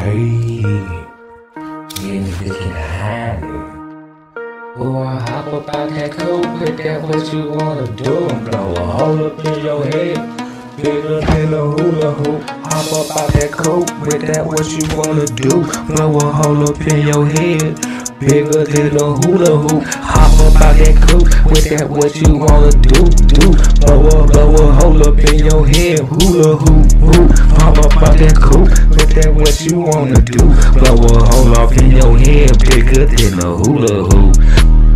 Getting looking high. Oh, I hop up out that coat, put that what you wanna do blow a hole up in your head. Bigger than a hula hoop. Hop up out that coat, with that what you wanna do. Blow a hole up in your head. Bigger than a hula hoop. Hop up out that coat, with that what you wanna do. Do. Blow a, blow a hole up in your head. Hula hoop, hoop. Hop up out that coat, with that what you wanna do. Blow a hole off in your head. Bigger than a hula hoop.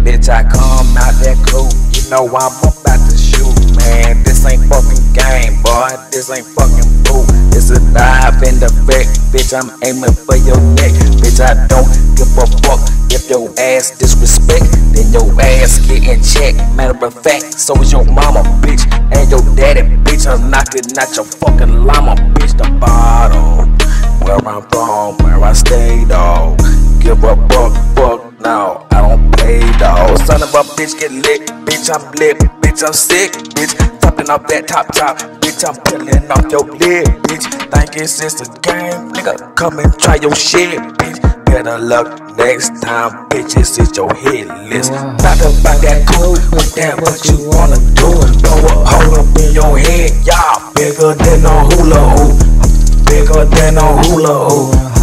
Bitch, I come out that coop. You know I'm about to shoot, man. This ain't fucking game, boy. This ain't fucking boo. It's a dive in the back. Bitch, I'm aiming for your neck. Bitch, I don't give a fuck. If your ass disrespect, then your ass get in check. Matter of fact, so is your mama, bitch. And your daddy, bitch. I'm knocking out your fucking llama, stay, dog. Give a fuck, fuck now. I don't play, dog. Son of a bitch get lit, bitch. I'm lit, bitch. I'm sick, bitch. Topping off that top top, bitch. I'm peeling off your lid, bitch. Think it's just a game, nigga. Come and try your shit, bitch. Better luck next time, bitches. It's your hit list. Talk about that cool, with that what you wanna do blow a hole up in your head, y'all. Bigger than a hula hoop, bigger than a hula hoop.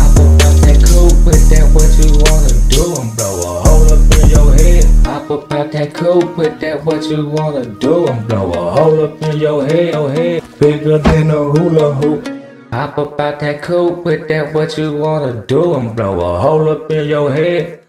Up that coop, put that what you wanna do I'm blow a hole up in your head, your head. Bigger than a hula hoop. Hop up out that coop, put that what you wanna do I'm blow a hole up in your head.